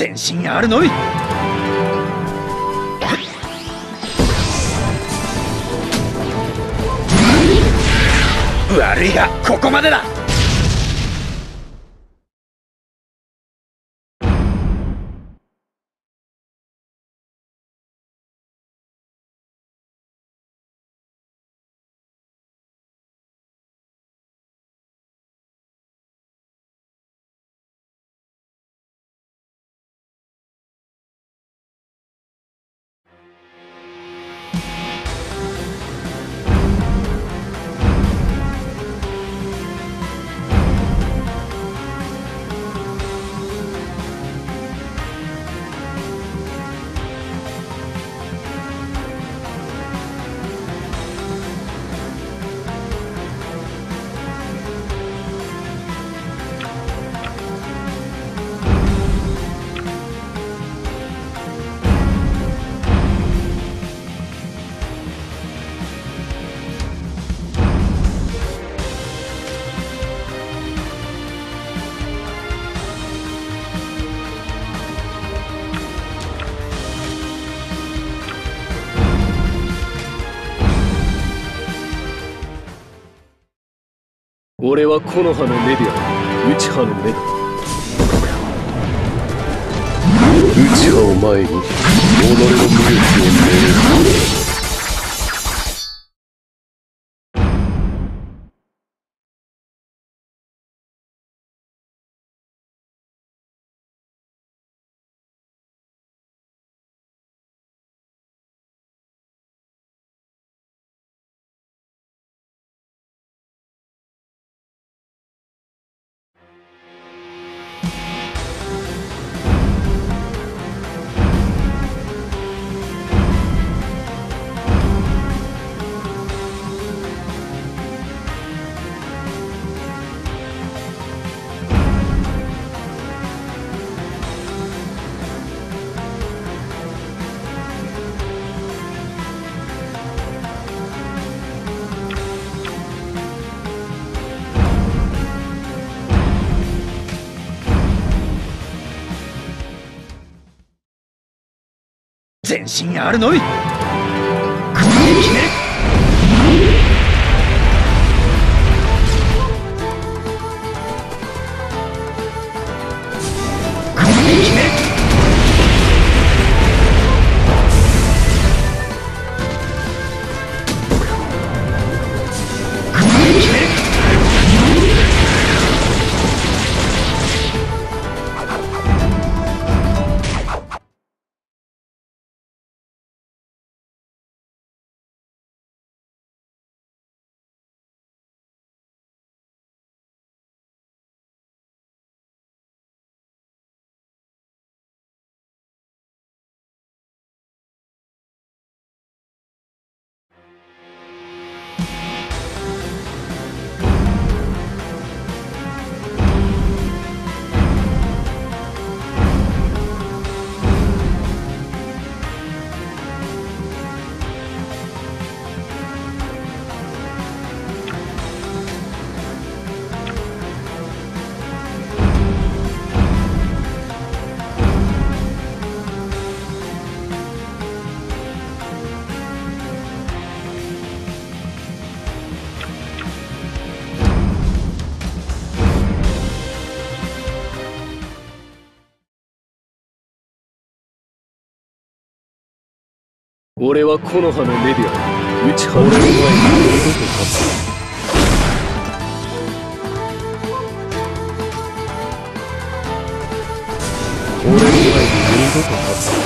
全身あるのみ悪いがここまでだ。俺は木の葉の目である。内葉の目だ。内葉を前に己の無力を命る。全身あるのみ俺は木の葉の目である内葉の前に二度と立つ。俺の前に二度と立つ。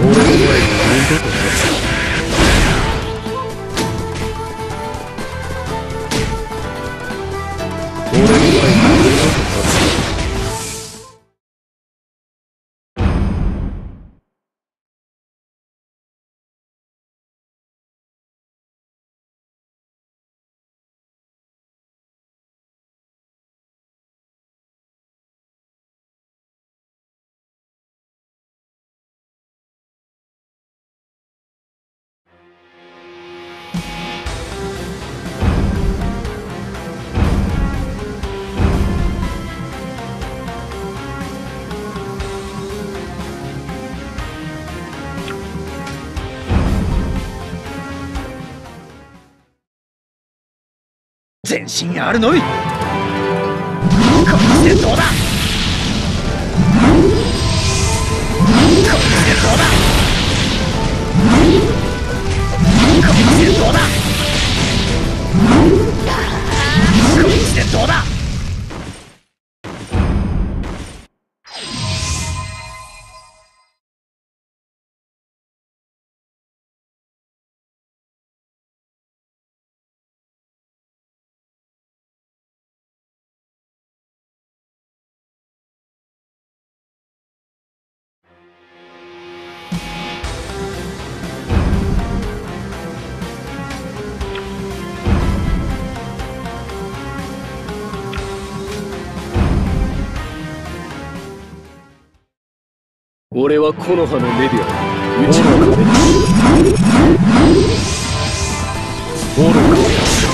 俺の前に二度と立つ。全身あるのみこの戦闘だ。この戦闘だ。この戦闘だ。この戦闘だ。俺は木の葉のメディアうちの壁愚かな